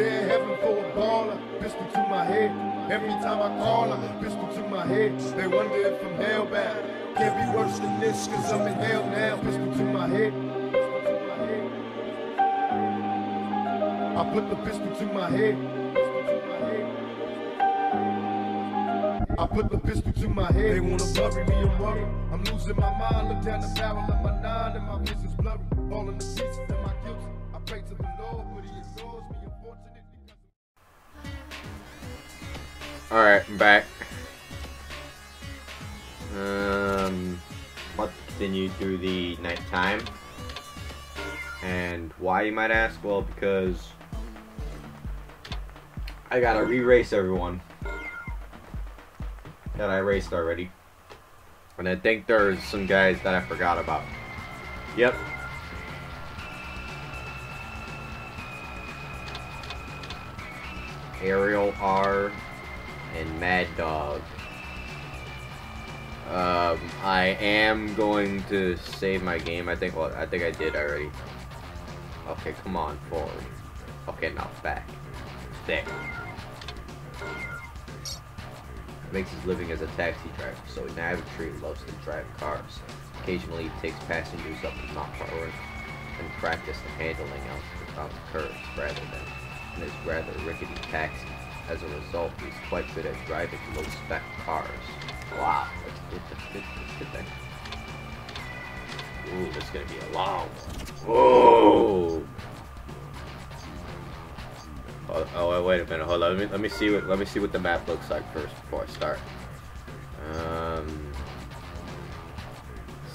there in heaven for a baller. Pistol to my head. Every time I call her, pistol to my head. They wonder if I'm hellbound. Can't be worse than this, cause I'm in hell now. Pistol to my head. I put the pistol to my head. I put the pistol to my head. They wanna bury me, I'm worried. I'm losing my mind. Look down the barrel of my nine and my vision's blurry. Falling to pieces and my guilt. I pray to the Lord, but he ignores me. Alright, I'm back. Um, to continue through the nighttime. And why, you might ask? Well, because I gotta re-race everyone that I raced already. And I think there's some guys that I forgot about. Yep. Ariel R and Mad Dog. Um, I am going to save my game. I think. Well, I think I did already. Okay, come on, forward. Okay, now back. There. Makes his living as a taxi driver, so he naturally loves to drive cars. Occasionally, he takes passengers up to Mount Forward and practice the handling on the curves rather than in his rather rickety taxi. As a result, he's quite good at driving low-spec cars. Wow, that's good, that's good, that's good thing. Ooh, this is gonna be a long one. Whoa! Oh, oh, wait a minute. Hold on. Let me let me see what let me see what the map looks like first before I start. Um,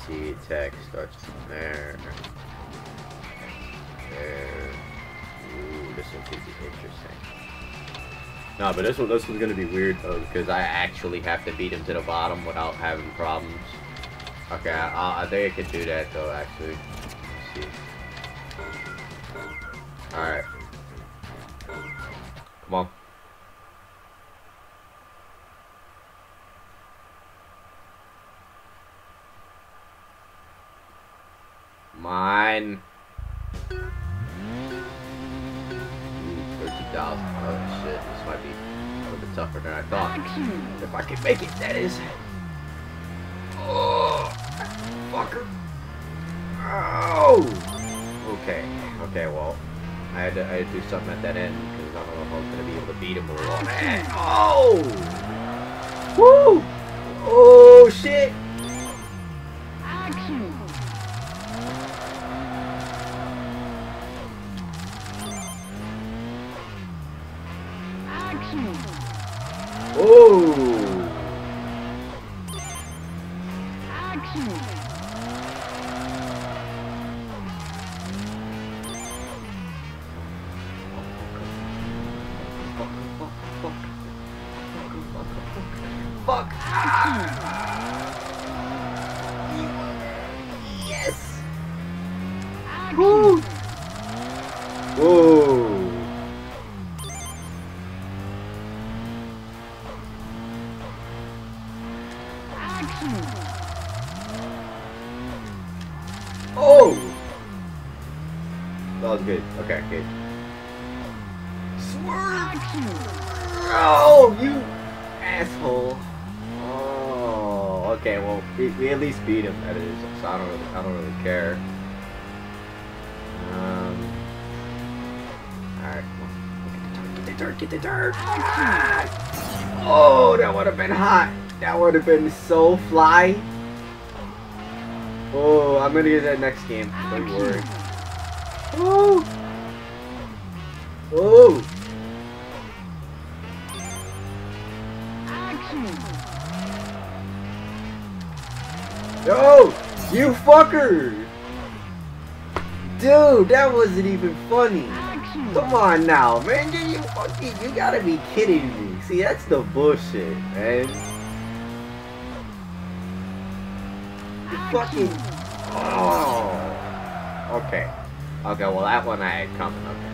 see, text starts from there. There. Ooh, this one could be interesting. No, but this one this one's gonna be weird though because I actually have to beat him to the bottom without having problems. Okay, I, I think I could do that though. Actually, Let's see. All right. Come on. Mine. Ooh, 30,000. Tougher than I thought. If I can make it, that is. Oh, fucker. Oh! Okay, okay, well, I had, to, I had to do something at that end because I don't know if I was to be able to beat him or what. Oh! Woo! Oh, shit! The dirt. Oh, that would have been hot. That would have been so fly. Oh, I'm gonna get that next game. Don't worry. Oh. Oh. Yo, you fucker! Dude, that wasn't even funny. Come on now, man. You fucking, you gotta be kidding me. See, that's the bullshit, man. You fucking. Oh. Okay. Okay, well, that one I had coming. Okay.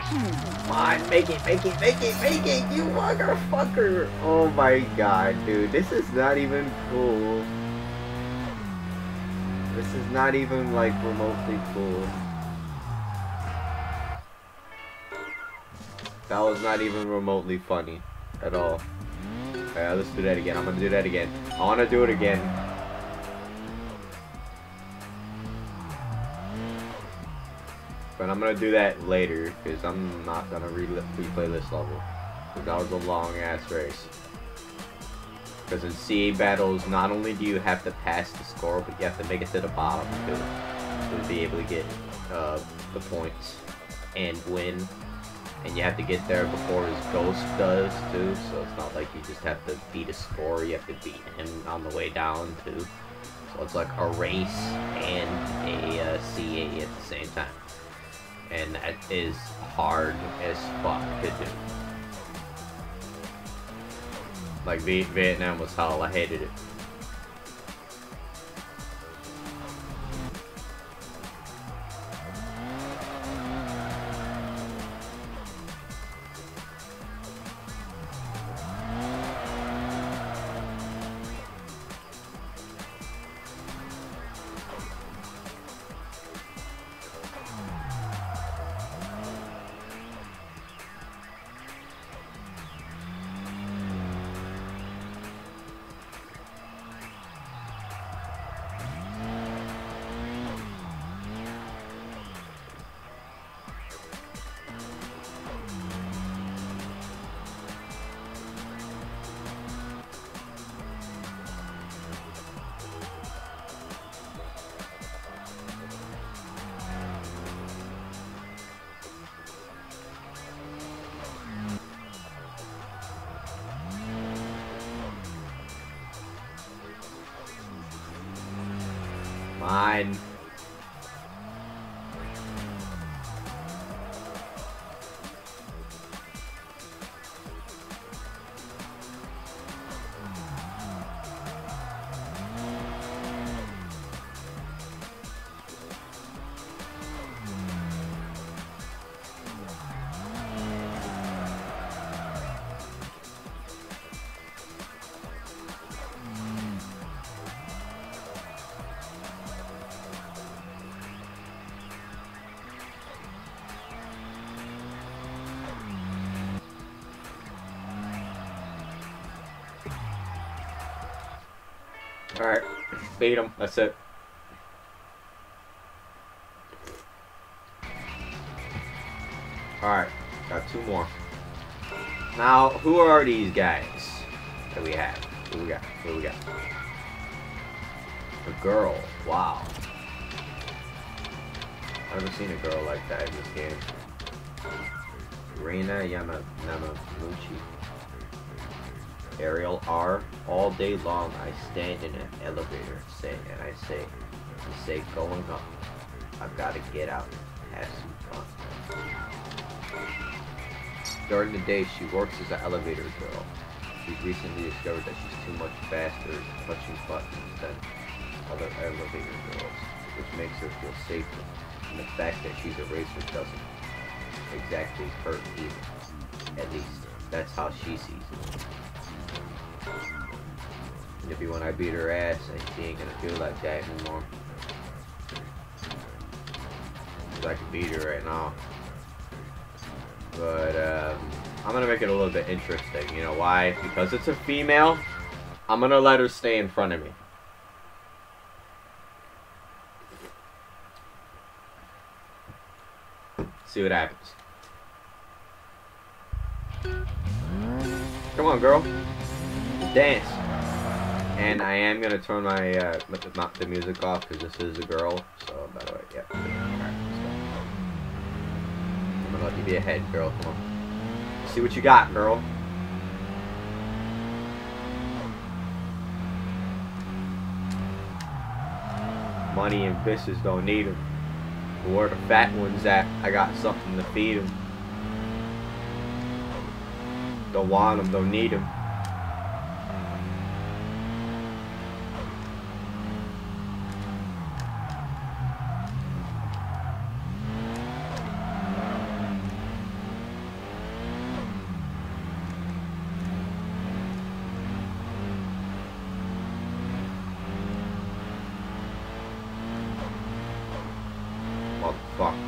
Come on, make it, make it, make it, make it, you motherfucker! Oh my god, dude, this is not even cool. This is not even, like, remotely cool. That was not even remotely funny at all. Alright, let's do that again. I'm gonna do that again. I wanna do it again. But I'm gonna do that later, because I'm not gonna re replay this level. Because that was a long ass race. Because in CA battles, not only do you have to pass the score, but you have to make it to the bottom. To be able to get uh, the points and win. And you have to get there before his ghost does too, so it's not like you just have to beat a score, you have to beat him on the way down too. So it's like a race and a uh, CA at the same time. And that is hard as fuck to do. Like Vietnam was hell, I hated it. Alright, beat him. That's it. Alright, got two more. Now, who are these guys that we have? Who we got? Who we got? A girl. Wow. I've never seen a girl like that in this game. Reina Yama. Ariel R. All day long I stand in an elevator say and I say I say going up. I've gotta get out and have some fun. During the day she works as an elevator girl. She's recently discovered that she's too much faster touching buttons than other elevator girls, which makes her feel safer. And the fact that she's a racer doesn't exactly hurt either. At least that's how she sees it. Maybe when I beat her ass, and she ain't gonna feel like that anymore. Cause I can beat her right now. But, um, I'm gonna make it a little bit interesting. You know why? Because it's a female, I'm gonna let her stay in front of me. See what happens. Come on, girl. Dance. And I am gonna turn my uh, not the music off because this is a girl. So by the way, yeah. I'm let you be ahead, girl. Come on. See what you got, girl. Money and bitches don't need them. Where the fat ones at, I got something to feed them. Don't want them, don't need them. Motherfucker.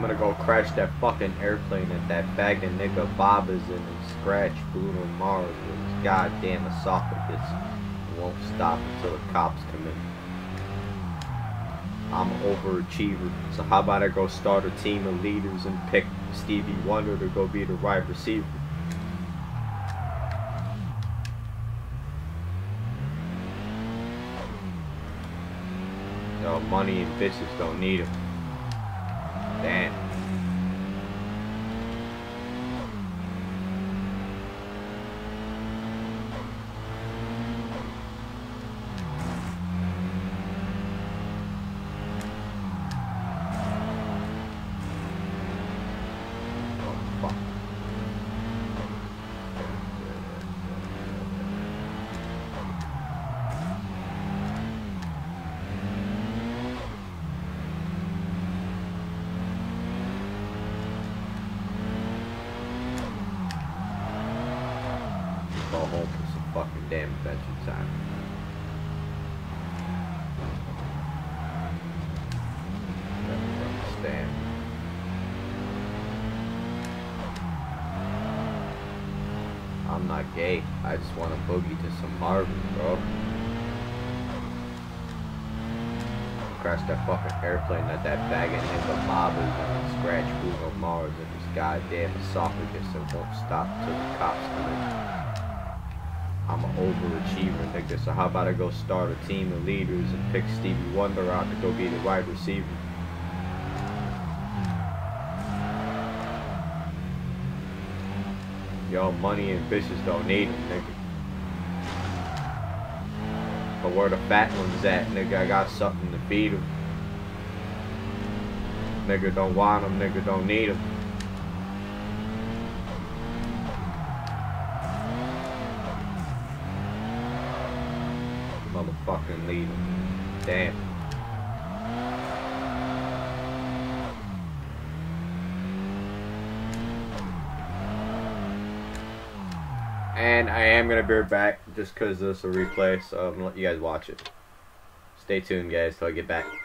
Gonna go crash that fucking airplane that that bag of nigga Bob is in and scratch Bruno Mars with his goddamn esophagus. It won't stop until the cops come in. I'm an overachiever, so how about I go start a team of leaders and pick Stevie Wonder to go be the wide receiver? Yo, money and bitches don't need them. Damn. Oh, fuck. Go home for some fucking damn adventure time. Never understand. I'm not gay. I just want to boogie Marvin, bro. Crash that fucking airplane that that of nigga Bob is gonna scratch Bruno Mars in his goddamn esophagus and won't stop till the cops come in. I'm an overachiever, nigga. So how about I go start a team of leaders and pick Stevie Wonder out to go be the wide receiver? Yo, money and bitches don't need it, nigga. Where the fat ones at, nigga? I got something to feed them. Nigga don't want them, nigga don't need them. Motherfucking lead them. Damn. And Am back just because this is a replay, so I'm gonna let you guys watch it. Stay tuned, guys, till I get back.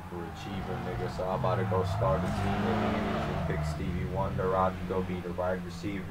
Overachiever, nigga. So I'm about to go start a team and pick Stevie Wonder. I'll go be the wide receiver.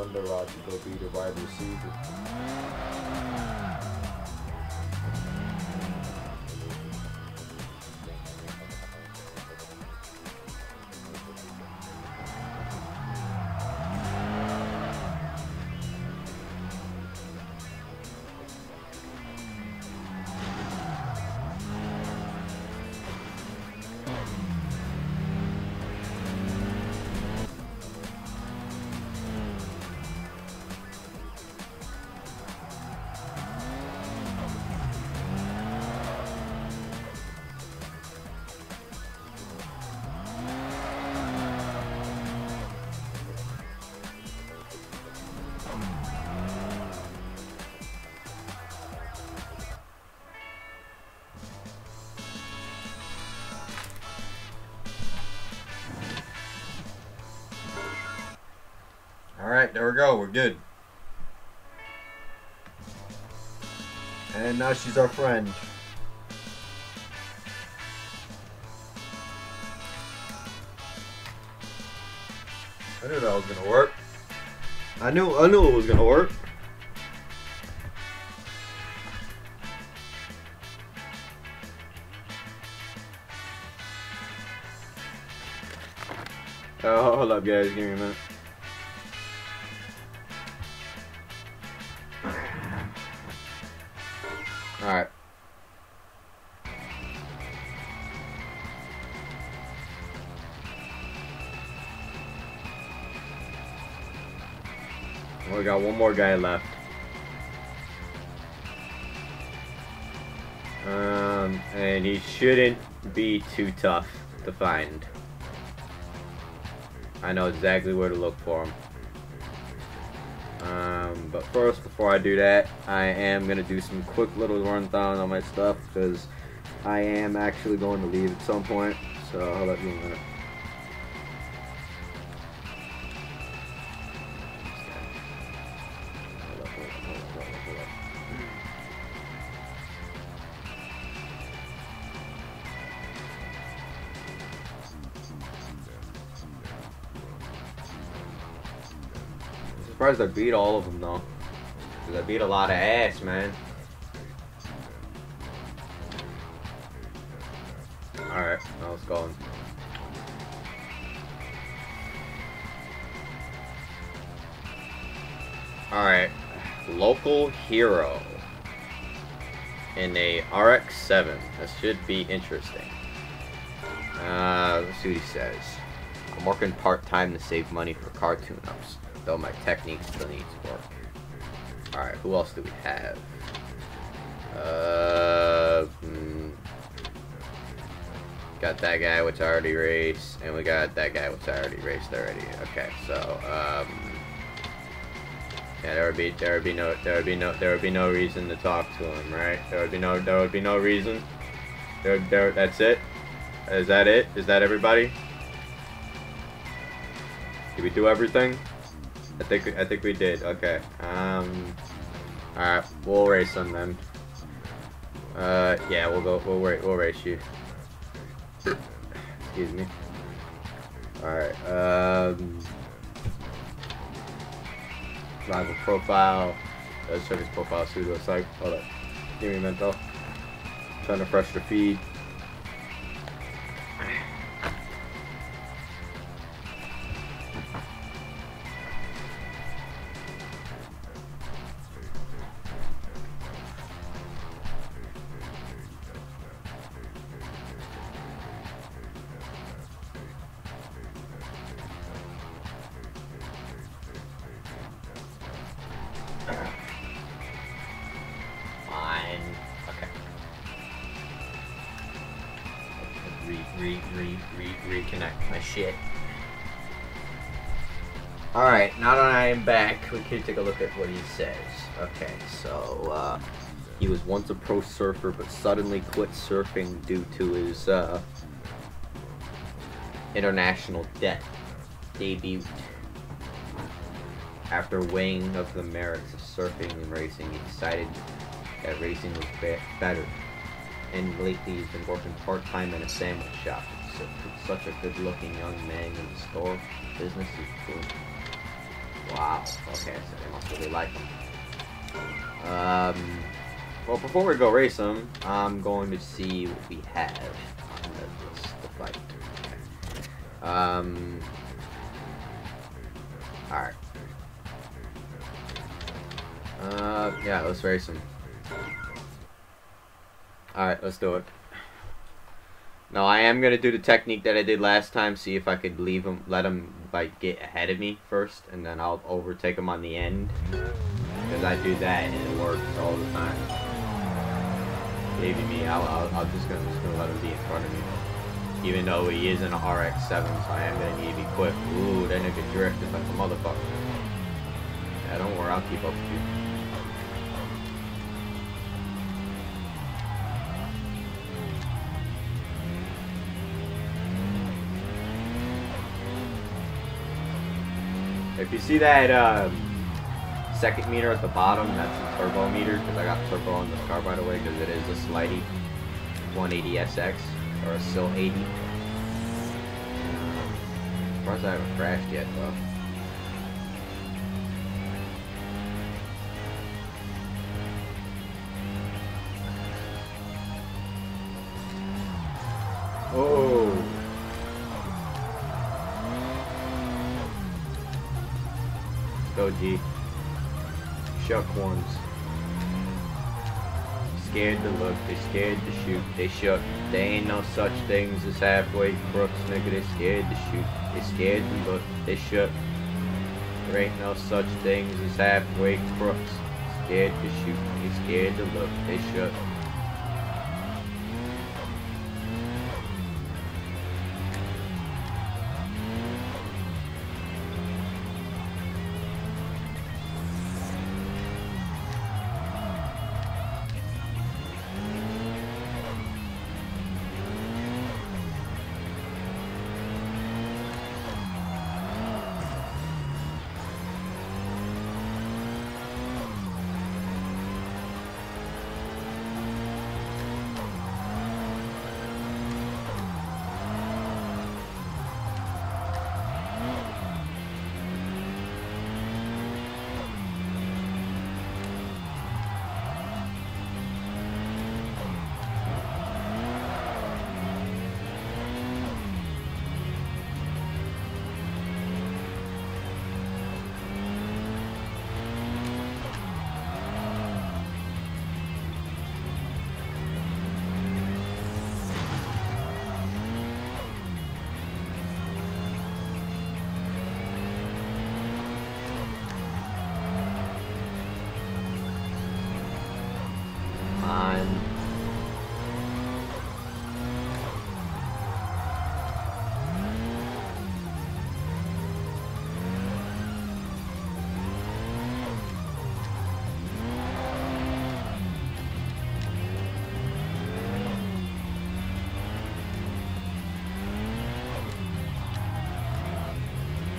Wonder Rod to go be the wide receiver. We go. We're good. And now she's our friend. I knew that was gonna work. I knew I knew it was gonna work. Oh, hold up, guys. Give me a minute. Got one more guy left. Um, and he shouldn't be too tough to find. I know exactly where to look for him. Um, but first, before I do that, I am going to do some quick little rundown on my stuff because I am actually going to leave at some point. So, hold up, you a surprised I beat all of them though. Cause I beat a lot of ass, man. Alright, now let's. Alright. Local hero. In a RX-7. This should be interesting. Uh, let's see what he says. I'm working part-time to save money for car tune-ups, though my technique still needs work. Alright, who else do we have? Uh, hmm. got that guy which I already raced, and we got that guy which I already raced already. Okay, so, um... Yeah, there would be there would be no there would be no there would be no reason to talk to him, right? There would be no there would be no reason. There there that's it. Is that it? Is that everybody? Did we do everything? I think I think we did. Okay. Um. All right, we'll race them then. Uh, yeah, we'll go. We'll race. We'll race you. Excuse me. All right. Um. Rival profile. Let's check his profile. See what it's like. Hold up. Give me though. Trying to refresh the feed. Reconnect my shit. Alright, now that I am back, we can take a look at what he says. Okay, so uh he was once a pro surfer but suddenly quit surfing due to his uh international debt debut. After weighing of the merits of surfing and racing, he decided that racing was be- better. And lately he's been working part-time in a sandwich shop. Such a good-looking young man in the store. Business is booming. Wow. Okay, so they must really like him. Um, well, before we go race him, I'm going to see what we have on fight. Um, alright. Uh, yeah, let's race him. Alright, let's do it. Now I am gonna do the technique that I did last time, see if I could leave him, let him like get ahead of me first, and then I'll overtake him on the end. Because I do that and it works all the time. Believe me, I'll, I'll, I'll just gonna, just gonna let him be in front of me. Even though he is in an RX-7, so I am gonna need to be quick. Ooh, that nigga drifted like a motherfucker. Yeah, don't worry, I'll keep up with you. If you see that um, second meter at the bottom, that's the turbo meter, because I got turbo on this car by the way, because it is a Slidey 180SX, or a SIL 80. Um, as I haven't crashed yet though. Let's go, G. Shuck ones. Scared to look, they scared to shoot, they shook. They ain't no such things as halfway crooks, nigga, they scared to shoot. They scared to look, they shook. There ain't no such things as halfway crooks. Scared to shoot, they scared to look, they shook.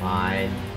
Fine.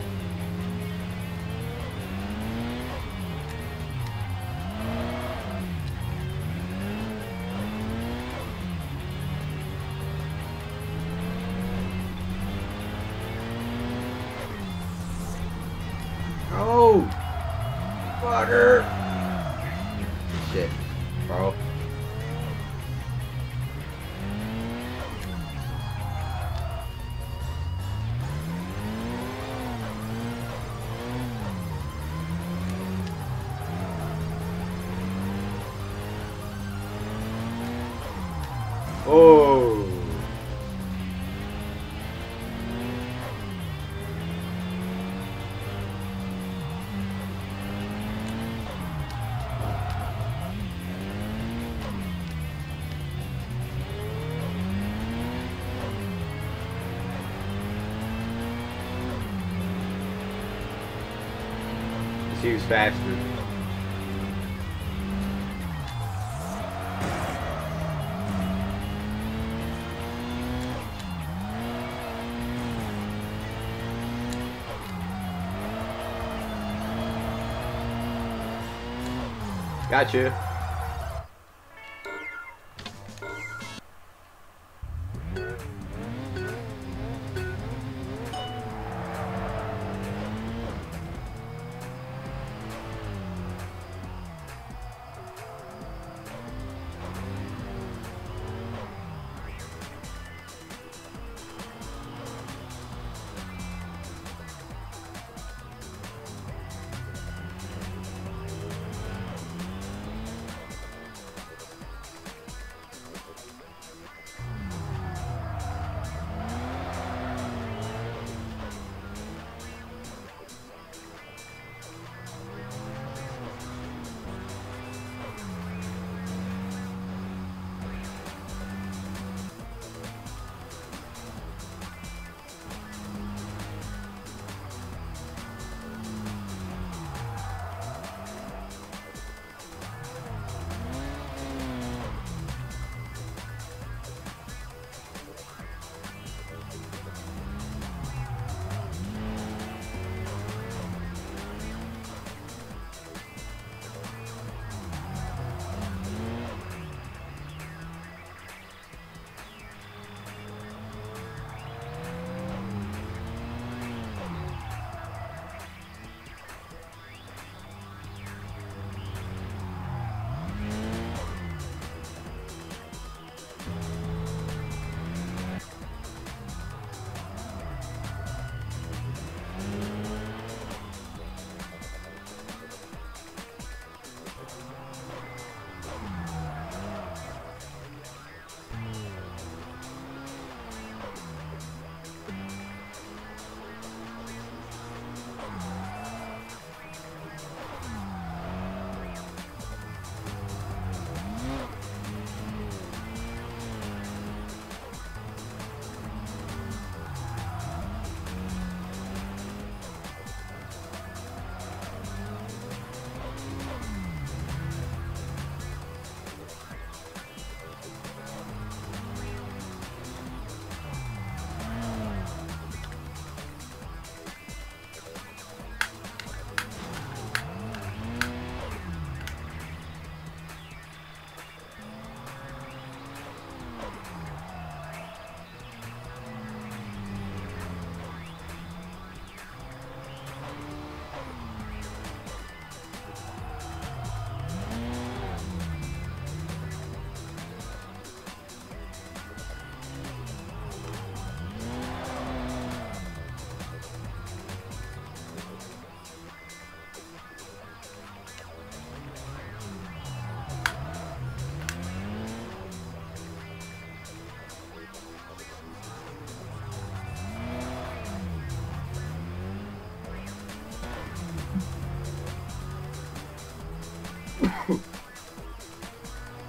See who's. Gotcha.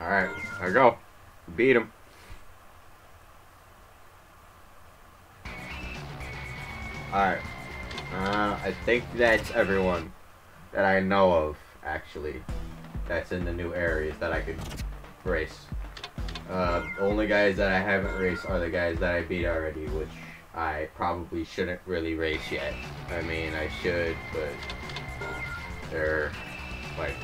Alright, we go. Beat him. Alright. Uh, I think that's everyone that I know of, actually. That's in the new areas that I could race. Uh, the only guys that I haven't raced are the guys that I beat already, which I probably shouldn't really race yet. I mean, I should, but they're like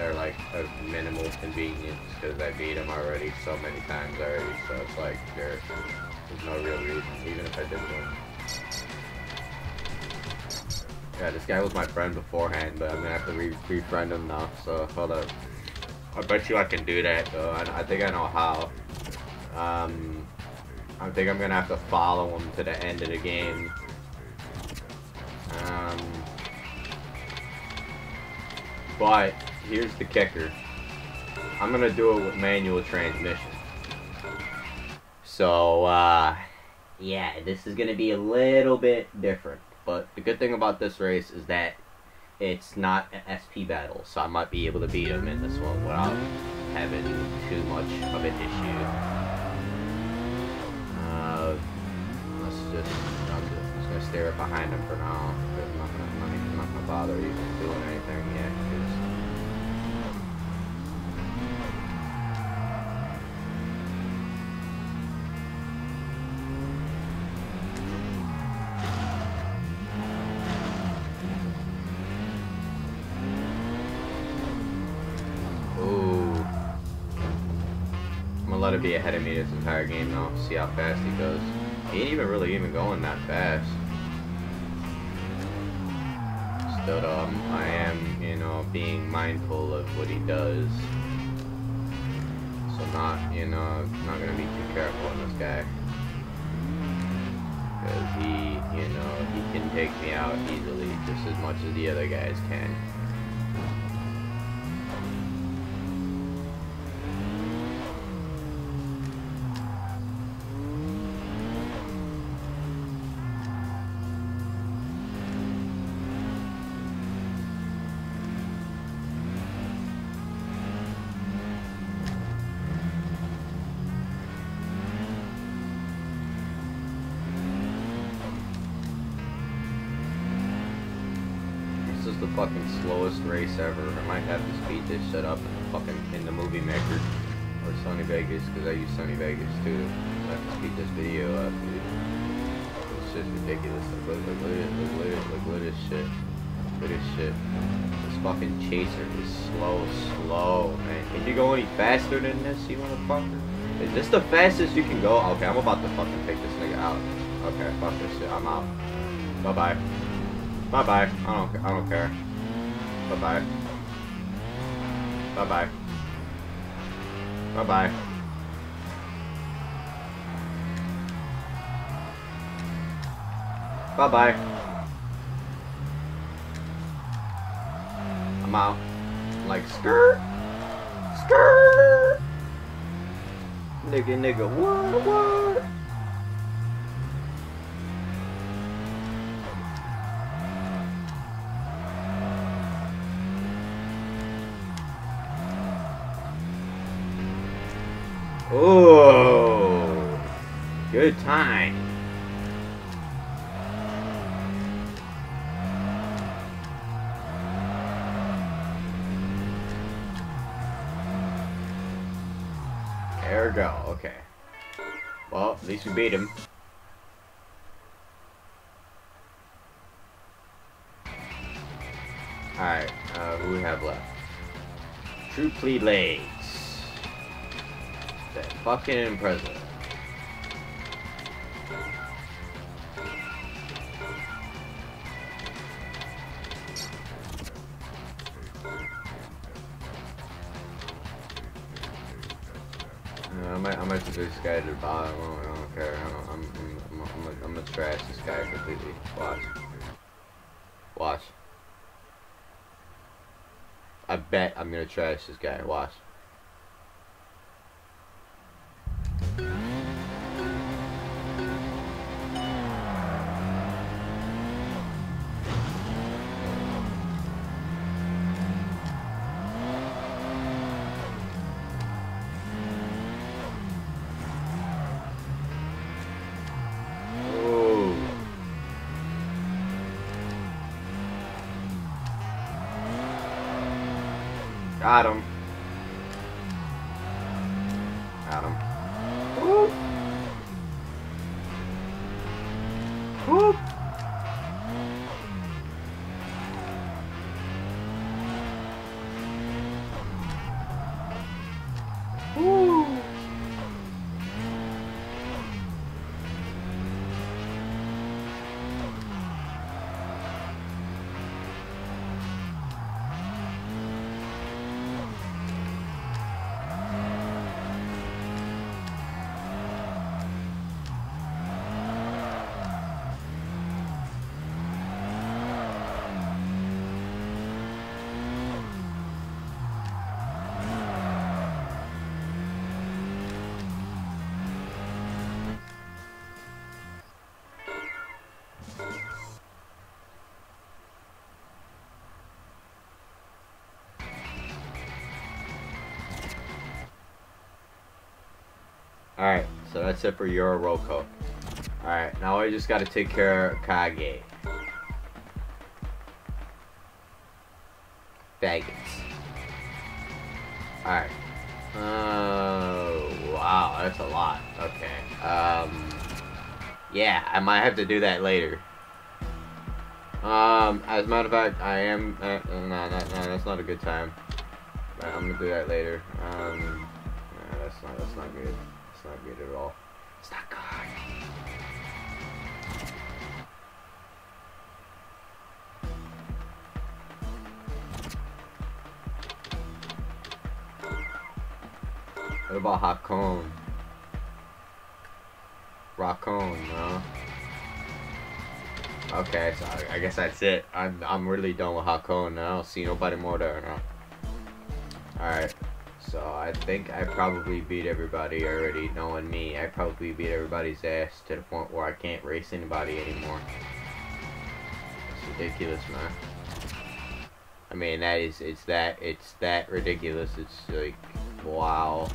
they're like a minimal convenience because I beat them already so many times already. So it's like there's no real reason, even if I did win. Yeah, this guy was my friend beforehand, but I'm gonna have to re refriend him now. So hold up. I bet you I can do that though. I, I think I know how. Um, I think I'm gonna have to follow him to the end of the game. Um, but here's the kicker. I'm gonna do it with manual transmission. So, uh, yeah, this is gonna be a little bit different. But the good thing about this race is that it's not an SP battle, so I might be able to beat him in this one without having too much of an issue. Uh, let's just, I'm just gonna stare behind him for now. I'm not gonna, I'm I'm not gonna bother even doing anything yet. Let it be ahead of me this entire game now. See how fast he goes. He ain't even really even going that fast. Still I'm, I am, you know, being mindful of what he does. So not, you know, not gonna be too careful on this guy. Because he, you know, he can take me out easily just as much as the other guys can. Shit up in fucking in the movie maker or Sony Vegas because I use Sony Vegas too. I to speed this video up, dude. It's just ridiculous. Look, look, look, look. Look, look, at- look, look at this shit. Look at this shit. This fucking chaser is slow, slow, man. Can you go any faster than this, you motherfucker? Is this the fastest you can go? Okay, I'm about to fucking take this nigga out. Okay, fuck this shit. I'm out. Bye bye. Bye bye. I don't. I don't care. Bye bye bye. Bye bye. Bye bye. Bye bye. I'm out. Like skirt, skirt. Nigga, nigga, what, what? good time. There we go, okay. Well, at least we beat him. Alright, uh, who we have left? True Plead Legs. That fucking president. Guy to the bottom. I don't, care. I don't, I'm, I'm, I'm gonna trash this guy completely. Watch. Watch. I bet I'm gonna trash this guy. Watch. Alright, so that's it for Euro Roko. Alright, now I just gotta take care of Kage. Faggots. Alright. Oh, wow, that's a lot. Okay. Um, yeah, I might have to do that later. Um, as a matter of fact, I am, uh, no, no, no, that's not a good time. I'm gonna do that later. Um, nah, that's not, that's not good. Not good. What about Hakon? Rockon, no? Okay, so I, I guess that's it. I'm I'm really done with Hakon. I don't see nobody more there now. Alright. So I think I probably beat everybody already, knowing me. I probably beat everybody's ass to the point where I can't race anybody anymore. It's ridiculous, man. I mean, that is, it's that, it's that ridiculous. It's like, wow.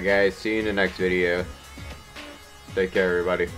Alright guys, see you in the next video. Take care everybody.